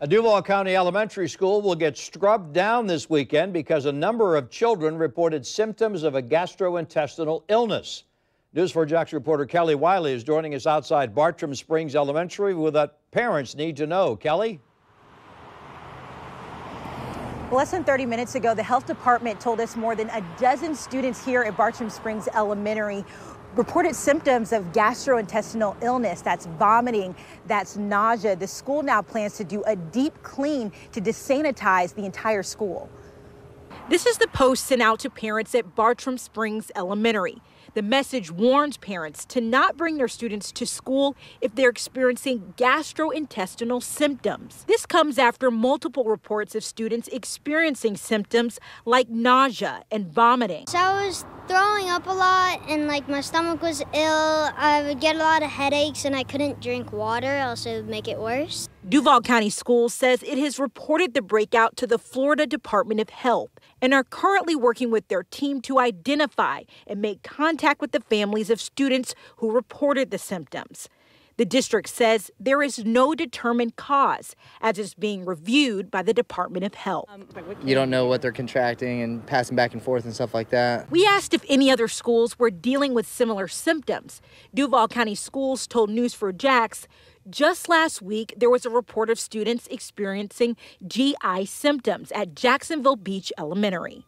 A Duval County elementary school will get scrubbed down this weekend because a number of children reported symptoms of a gastrointestinal illness. News 4 Jax reporter Kelly Wiley is joining us outside Bartram Springs Elementary with what parents need to know. Kelly? Less than 30 minutes ago, the health department told us more than a dozen students here at Bartram Springs Elementary reported symptoms of gastrointestinal illness. That's vomiting, that's nausea. The school now plans to do a deep clean to desanitize the entire school. This is the post sent out to parents at Bartram Springs Elementary. The message warns parents to not bring their students to school if they're experiencing gastrointestinal symptoms. This comes after multiple reports of students experiencing symptoms like nausea and vomiting. So I was throwing up a lot and like my stomach was ill. I would get a lot of headaches and I couldn't drink water, else it would make it worse. Duval County Schools says it has reported the breakout to the Florida Department of Health and are currently working with their team to identify and make contact with the families of students who reported the symptoms. The district says there is no determined cause as it's being reviewed by the Department of Health. Um, you don't know what they're contracting and passing back and forth and stuff like that. We asked if any other schools were dealing with similar symptoms. Duval County Schools told News4 Jax just last week, there was a report of students experiencing GI symptoms at Jacksonville Beach Elementary.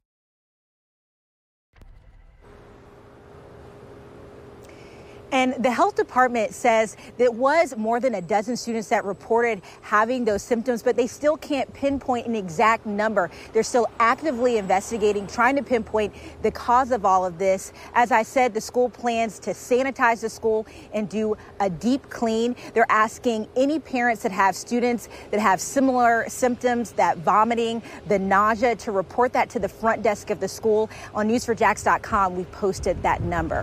And the health department says that it was more than a dozen students that reported having those symptoms, but they still can't pinpoint an exact number. They're still actively investigating, trying to pinpoint the cause of all of this. As I said, the school plans to sanitize the school and do a deep clean. They're asking any parents that have students that have similar symptoms, that vomiting, the nausea, to report that to the front desk of the school. On news4jax.com, we posted that number.